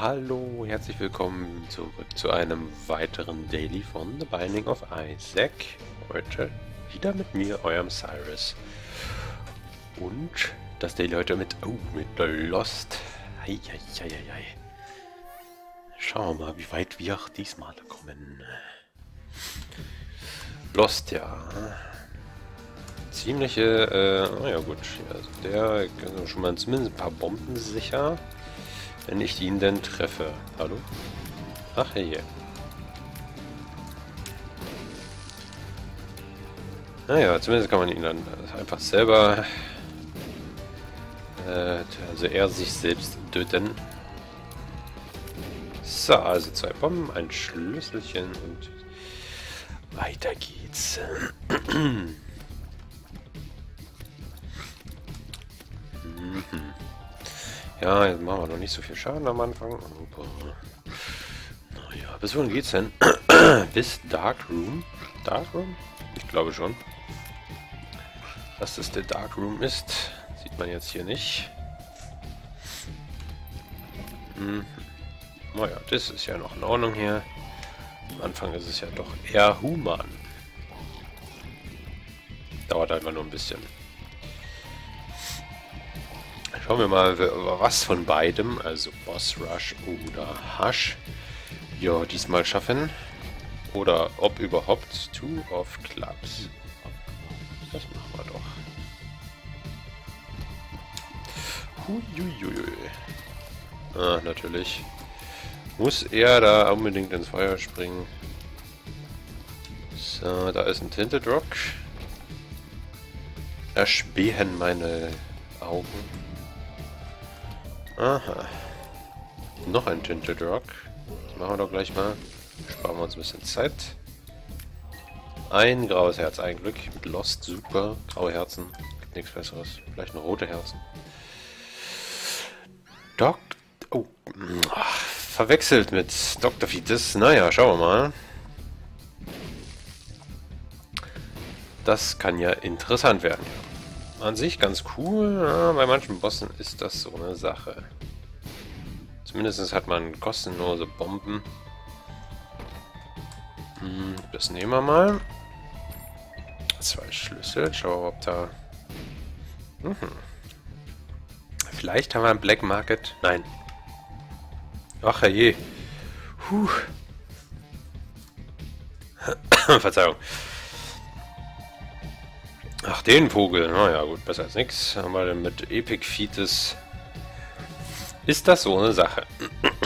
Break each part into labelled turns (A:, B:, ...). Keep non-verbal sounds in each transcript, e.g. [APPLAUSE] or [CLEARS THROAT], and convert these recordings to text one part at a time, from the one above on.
A: Hallo, herzlich willkommen zurück zu einem weiteren Daily von The Binding of Isaac. Heute wieder mit mir, eurem Cyrus. Und das Daily heute mit, oh, mit Lost. Eieieiei. Schauen wir mal, wie weit wir diesmal kommen. Lost, ja. Ziemliche, äh, naja gut, also der kann schon mal zumindest ein paar Bomben sicher. Wenn ich ihn denn treffe. Hallo? Ach, hier. Naja, zumindest kann man ihn dann einfach selber... Äh, also er sich selbst töten. So, also zwei Bomben, ein Schlüsselchen und weiter geht's. [CLEARS THROAT] Ja, jetzt machen wir noch nicht so viel Schaden am Anfang. Naja, bis wohin geht's denn? [CLEARS THROAT] bis Dark Room? Dark Room? Ich glaube schon. Dass das der Dark Room ist, sieht man jetzt hier nicht. Hm. Naja, das ist ja noch in Ordnung hier. Am Anfang ist es ja doch eher human. Dauert einfach nur ein bisschen. Schauen wir mal, was von beidem, also Boss Rush oder Hush, ja, diesmal schaffen. Oder ob überhaupt Two of Clubs. Das machen wir doch. Huiuiui. Ah, natürlich. Muss er da unbedingt ins Feuer springen. So, da ist ein Tinted Rock. Erspähen meine Augen. Aha. Noch ein Tinted Rock. Das machen wir doch gleich mal. Sparen wir uns ein bisschen Zeit. Ein graues Herz, ein Glück. Mit Lost, super. Graue Herzen. Gibt nichts besseres. Vielleicht noch rote Herzen. Doc... Oh. Verwechselt mit Dr. Fides. Naja, schauen wir mal. Das kann ja interessant werden an sich ganz cool. Ja, bei manchen Bossen ist das so eine Sache. Zumindest hat man kostenlose Bomben. Hm, das nehmen wir mal. Zwei Schlüssel. Schauen wir, ob da... Mhm. Vielleicht haben wir ein Black Market. Nein. Ach je. [COUGHS] Verzeihung. Ach, den Vogel. Naja, gut, besser als nichts. Haben wir denn mit Epic Fetus. Ist das so eine Sache? [CLEARS THROAT]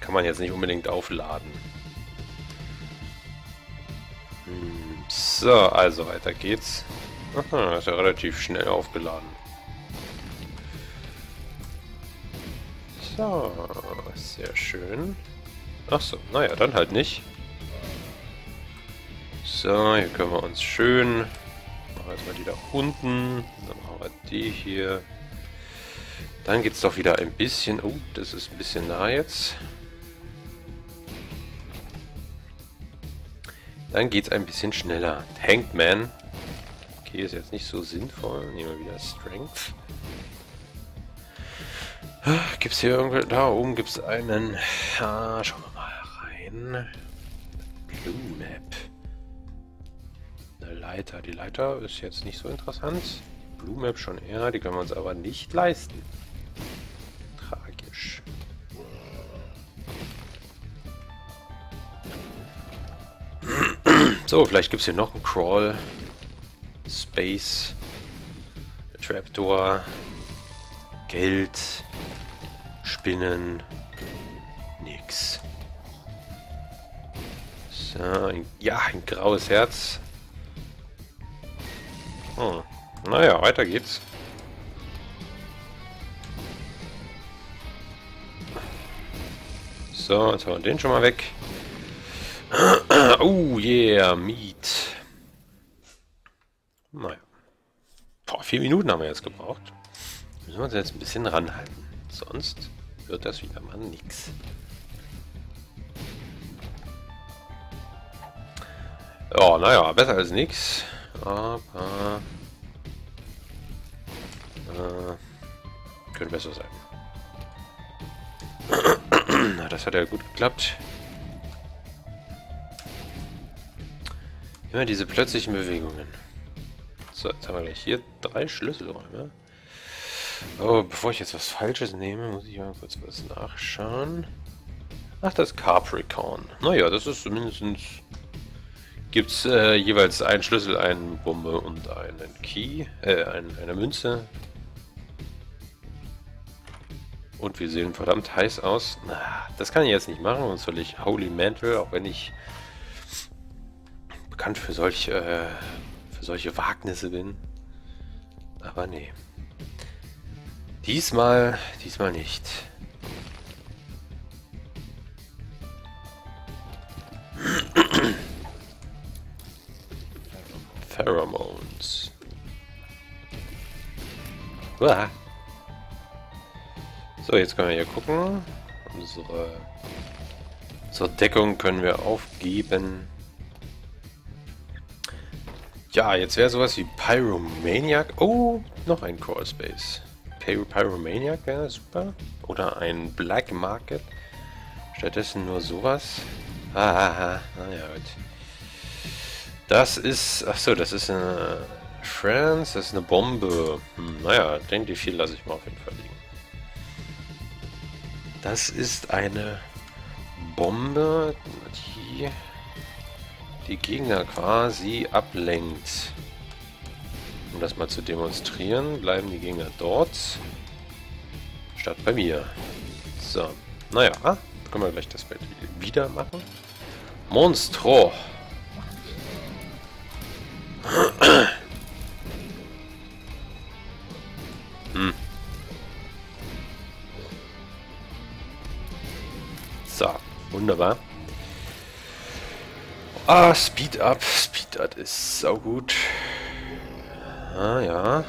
A: Kann man jetzt nicht unbedingt aufladen. Hm, so, also weiter geht's. Aha, ist ja relativ schnell aufgeladen. So, sehr schön. Ach so, naja, dann halt nicht. So, hier können wir uns schön... Machen wir erstmal die da unten. Dann machen wir die hier. Dann geht es doch wieder ein bisschen... Oh, das ist ein bisschen nah jetzt. Dann geht es ein bisschen schneller. Hanged Man. Okay, ist jetzt nicht so sinnvoll. Nehmen wir wieder Strength. Gibt es hier irgendwo... Da oben gibt es einen... Ah, schauen wir mal rein. Blue Map. Leiter. Die Leiter ist jetzt nicht so interessant. Blue Map schon eher, die können wir uns aber nicht leisten. Tragisch. So, vielleicht gibt es hier noch einen Crawl. Space. Trapdoor. Geld. Spinnen. Nix. So, ein, ja, ein graues Herz. Hm. Naja, weiter geht's. So, jetzt haben wir den schon mal weg. [CLEARS THROAT] oh yeah, Meat. Naja. Boah, vier Minuten haben wir jetzt gebraucht. Müssen wir uns jetzt ein bisschen ranhalten. Sonst wird das wieder mal nix. Ja, naja, besser als nichts. Aber... Äh, könnte besser sein. [CLEARS THROAT] Das hat ja gut geklappt. Immer diese plötzlichen Bewegungen. So, jetzt haben wir gleich hier drei Schlüsselräume. Oh, bevor ich jetzt was Falsches nehme, muss ich mal kurz was nachschauen. Ach, das Capricorn. Naja, das ist zumindest... Gibt es äh, jeweils einen Schlüssel, eine Bombe und einen Key, äh, ein, eine Münze. Und wir sehen verdammt heiß aus. Na, das kann ich jetzt nicht machen, sonst soll ich Holy Mantle, auch wenn ich bekannt für solche, äh, für solche Wagnisse bin. Aber nee. Diesmal, diesmal nicht. Pheromones. Uah. So, jetzt können wir hier gucken. Unsere, unsere Deckung können wir aufgeben. Ja, jetzt wäre sowas wie Pyromaniac. Oh, noch ein Core Space. Py Pyromaniac wäre super. Oder ein Black Market. Stattdessen nur sowas. Ah, naja, gut. Das ist, achso, das ist eine France, das ist eine Bombe. Hm, naja, den die viel lasse ich mal auf jeden Fall liegen. Das ist eine Bombe, die die Gegner quasi ablenkt. Um das mal zu demonstrieren, bleiben die Gegner dort, statt bei mir. So, naja, können wir gleich das Bild wieder machen. Monstro! Hm. So, wunderbar. Ah, Speed Up. Speed Up ist so gut. Ah, ja.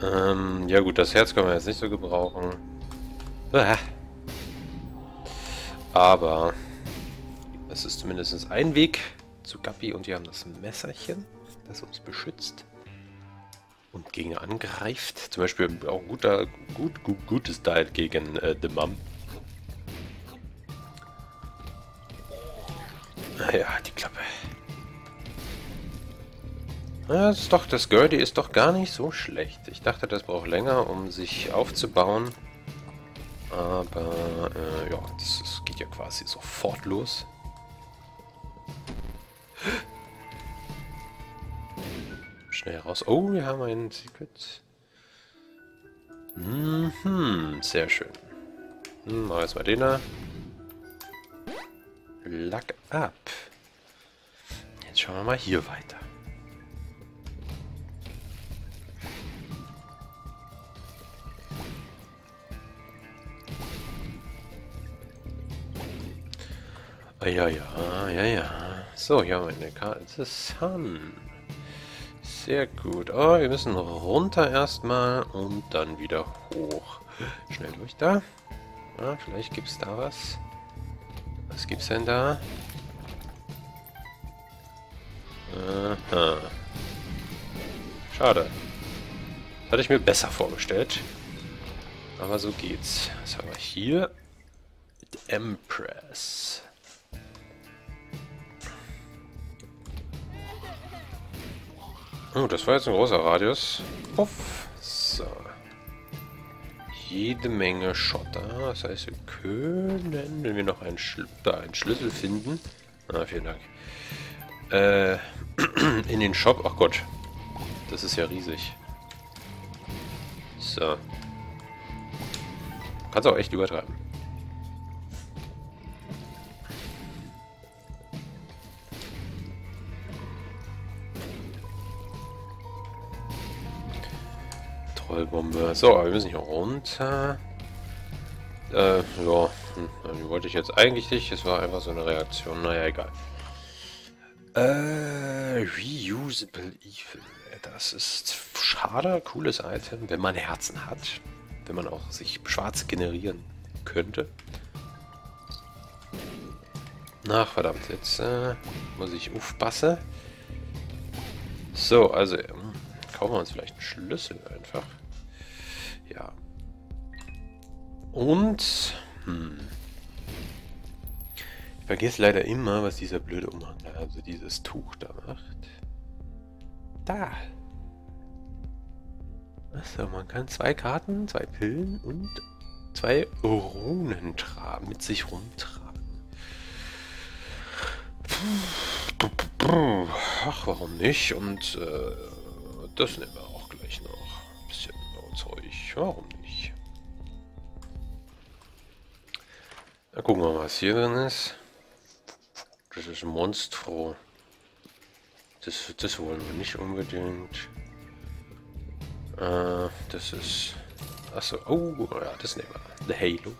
A: Ähm, ja gut, das Herz können wir jetzt nicht so gebrauchen. Aber es ist zumindest ein Weg zu Gappi und wir haben das Messerchen, das uns beschützt und Gegner angreift. Zum Beispiel auch guter, gut, gut, gutes Diet gegen äh, The Mum. Naja, die Klappe. Ja, das ist doch, das Gertie ist doch gar nicht so schlecht. Ich dachte, das braucht länger, um sich aufzubauen. Aber, äh, ja, das, das geht ja quasi sofort los. Schnell raus. Oh, wir haben einen Secret. Mhm, sehr schön. Hm, mal erstmal den da. Luck up. Jetzt schauen wir mal hier weiter. Ah, ja, ja, ja, ja. So, hier haben wir eine Karte. Sun. Sehr gut. Oh, wir müssen runter erstmal und dann wieder hoch. Schnell durch da. Ja, vielleicht gibt es da was. Was gibt's denn da? Aha. Schade. Das hatte ich mir besser vorgestellt. Aber so geht's. Was haben wir hier? Empress. Oh, das war jetzt ein großer Radius. Puff. So jede Menge Schotter. Das heißt, wir können, wenn wir noch einen, Schl da einen Schlüssel finden... Ah, vielen Dank. Äh, [CLEARS THROAT] in den Shop... Ach Gott. Das ist ja riesig. So. Kannst auch echt übertreiben. Trollbombe. So, wir müssen hier runter. Äh, ja. Hm, wollte ich jetzt eigentlich nicht. Es war einfach so eine Reaktion. Naja, egal. Äh, Reusable Evil. Das ist schade. Cooles Item, wenn man Herzen hat. Wenn man auch sich schwarz generieren könnte. Ach, verdammt. Jetzt äh, muss ich aufpassen. So, also kaufen wir uns vielleicht einen Schlüssel einfach. Ja. Und... Hm. Ich vergesse leider immer, was dieser blöde Umhang, also dieses Tuch da macht. Da. Achso, man kann zwei Karten, zwei Pillen und zwei Runen mit sich rumtragen. Ach, warum nicht? Und äh, das nehmen wir auch gleich noch. Warum nicht? Na, gucken wir mal, was hier drin ist. Das ist ein Monstro. Das, das wollen wir nicht unbedingt. Äh, das ist... Achso, oh, ja, das nehmen wir. The Halo.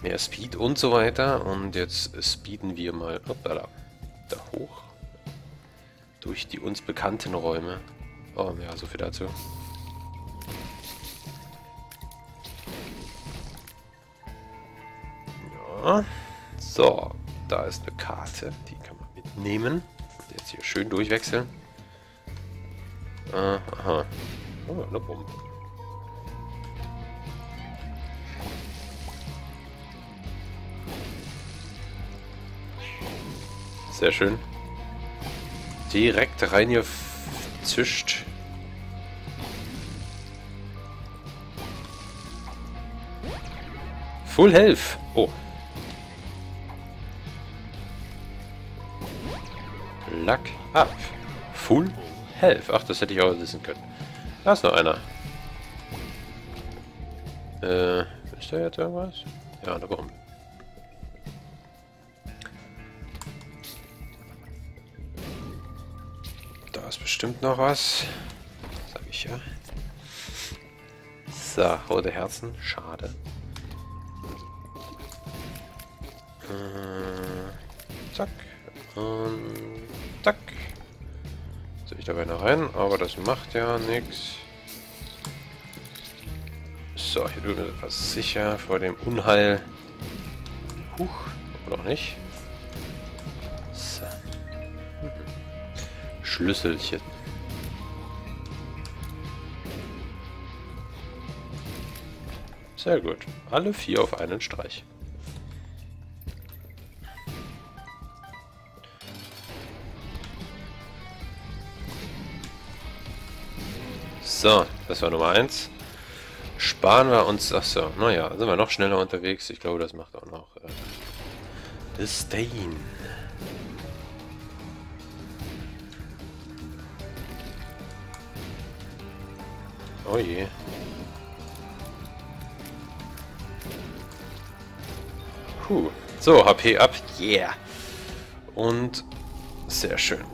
A: Mehr Speed und so weiter. Und jetzt speeden wir mal hoppala, da hoch. Durch die uns bekannten Räume. Oh, ja, so viel dazu. So, da ist eine Karte. Die kann man mitnehmen. Jetzt hier schön durchwechseln. Aha. Oh, eine Bombe. Sehr schön. Direkt rein hier zischt. Full Health. Oh. Luck up. Full Health. Ach, das hätte ich auch wissen können. Da ist noch einer. Äh, ist da jetzt irgendwas? Ja, da warum? Da ist bestimmt noch was. Sag ich ja. So, rote Herzen. Schade. Äh, zack. Und zack. Soll ich dabei noch rein, aber das macht ja nichts. So, hier drüben ist etwas sicher vor dem Unheil. Huch, oder auch nicht. So. Schlüsselchen. Sehr gut. Alle vier auf einen Streich. So, das war Nummer 1. Sparen wir uns... Achso, naja, sind wir noch schneller unterwegs. Ich glaube, das macht auch noch... Äh, Disdain. Oh je. Puh. So, HP ab. Yeah. Und sehr schön.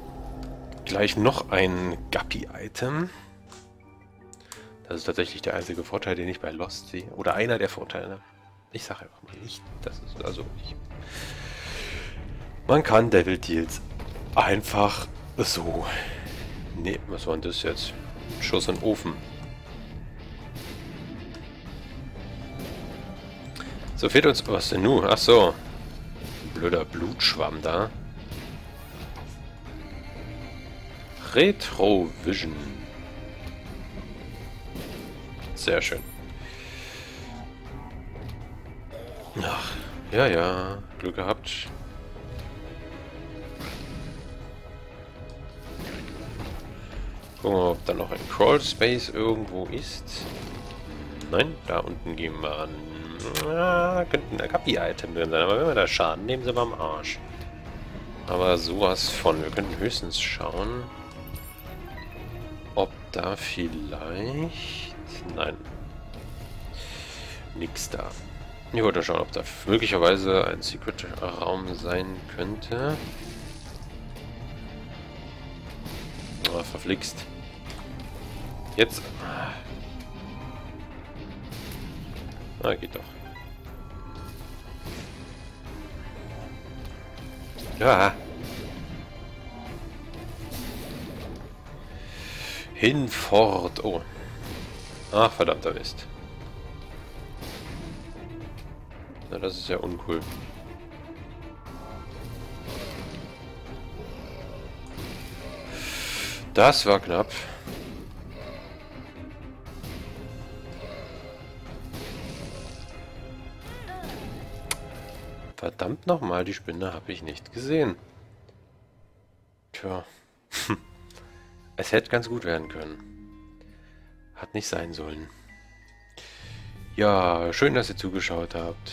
A: Gleich noch ein Guppy-Item. Das ist tatsächlich der einzige Vorteil, den ich bei Lost sehe. Oder einer der Vorteile. Ich sage einfach mal nicht, das ist also ich. Man kann Devil Deals einfach so. Ne, was war denn das jetzt? Schuss in den Ofen. So fehlt uns was denn nun? Ach so. Blöder Blutschwamm da. Retrovision. Sehr schön. Ach, ja, ja. Glück gehabt. Gucken wir, ob da noch ein Crawl Space irgendwo ist. Nein, da unten gehen wir an. Ah, könnte ein Kapi-Item drin sein, aber wenn wir da Schaden nehmen, sind wir am Arsch. Aber sowas von. Wir könnten höchstens schauen, ob da vielleicht... Nein. Nix da. Ich wollte schauen, ob da möglicherweise ein Secret-Raum sein könnte. Oh, verflixt. Jetzt. Ah, geht doch. Ja. Hinfort. Oh. Ach, verdammter Mist. Na, das ist ja uncool. Das war knapp. Verdammt nochmal, die Spinne habe ich nicht gesehen. Tja. [LAUGHS] es hätte ganz gut werden können. Hat nicht sein sollen. Ja, schön, dass ihr zugeschaut habt.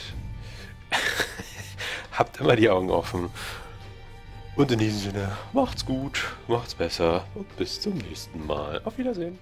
A: [LAUGHS] habt immer die Augen offen. Und in diesem Sinne, macht's gut, macht's besser und bis zum nächsten Mal. Auf Wiedersehen.